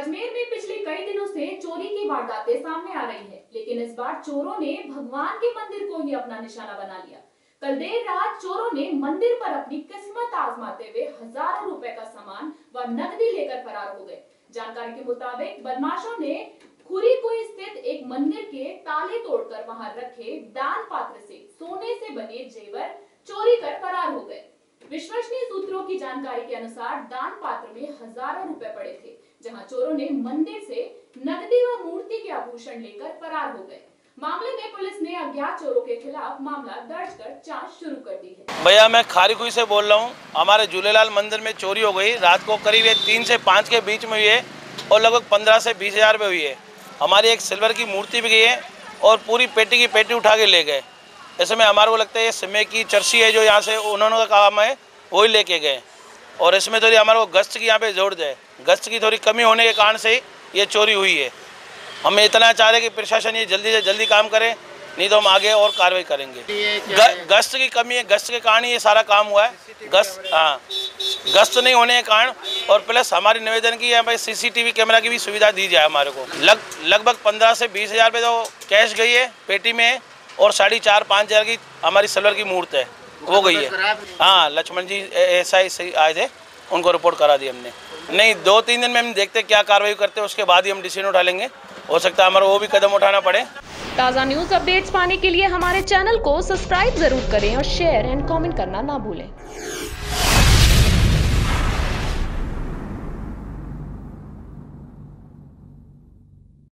अजमेर में पिछले कई दिनों से चोरी की वारदातें सामने आ रही है, लेकिन इस बार चोरों ने भगवान के मंदिर को ही अपना निशाना बना लिया। कल देर रात चोरों ने मंदिर पर अपनी किस्मत आजमाते हुए हज़ारों रुपए का सामान व नकदी लेकर फरार हो गए। जानकारी के मुताबिक बदमाशों ने खुरीकुई स्थित एक मंदिर के ताले तोड़कर वहाँ रखे दान पात्र से सोने से बने जेवर चोरी कर फरार हो गए। विश्वसनीय सूत्रों की जानकारी के अनुसार दान पात्र में हज़ारों रुपए पड़े थे। जहाँ चोरों ने मंदिर से नकदी व मूर्ति के आभूषण लेकर फरार हो गए। मामले में पुलिस ने अज्ञात चोरों के खिलाफ मामला दर्ज कर जाँच शुरू कर दी है। भैया, मैं खारीकुई से बोल रहा हूँ। हमारे झूलेलाल मंदिर में चोरी हो गई। रात को करीब तीन से पाँच के बीच में हुई और लगभग पंद्रह से बीस हज़ार में हुई है। हमारी एक सिल्वर की मूर्ति भी गई है और पूरी पेटी की पेटी उठा के ले गए। ऐसे में हमारे को लगता है ये समय की चर्सी है जो यहाँ से उन्होंने का काम है वही लेके गए। और इसमें थोड़ी हमारे को गश्त की यहाँ पे जोड़ दे। गश्त की थोड़ी कमी होने के कारण से ही ये चोरी हुई है। हमें इतना चाह रहे कि प्रशासन ये जल्दी से जल्दी काम करे नहीं तो हम आगे और कार्रवाई करेंगे। गश्त की कमी है गश्त के कारण ही ये सारा काम हुआ है। गश्त हाँ गश्त नहीं होने के कारण और प्लस हमारी निवेदन की यहाँ पे सीसीटीवी कैमरा की भी सुविधा दी जाए हमारे को। लग लगभग पंद्रह से बीस हज़ार रुपये तो कैश गई है पेटी में और साढ़े चार पाँच हज़ार की हमारी सिल्वर की मूर्त है। वो गई है। हाँ लक्ष्मण जी एस आई से आए थे। उनको रिपोर्ट करा दी हमने। नहीं दो तीन दिन में हम देखते क्या कार्रवाई करते हैं उसके बाद ही हम डिसीज़न उठा लेंगे हो सकता है हमारा वो भी कदम उठाना पड़े। ताज़ा न्यूज़ अपडेट्स पाने के लिए हमारे चैनल को सब्सक्राइब ज़रूर करें और शेयर एंड कॉमेंट करना ना भूलें।